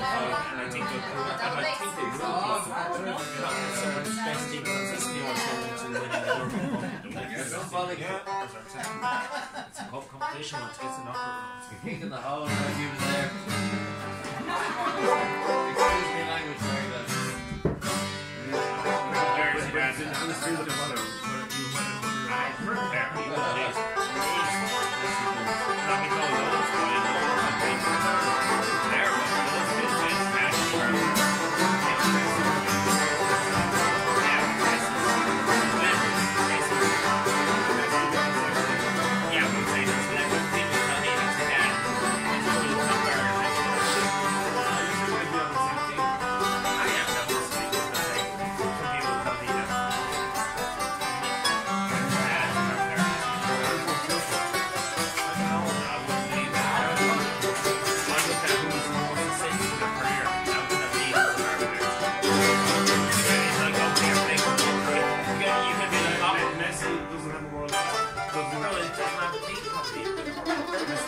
and I think the and I think they will be not necessarily best team because this new one's going to the World Cup. It's the hole like the mother.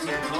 Thank you.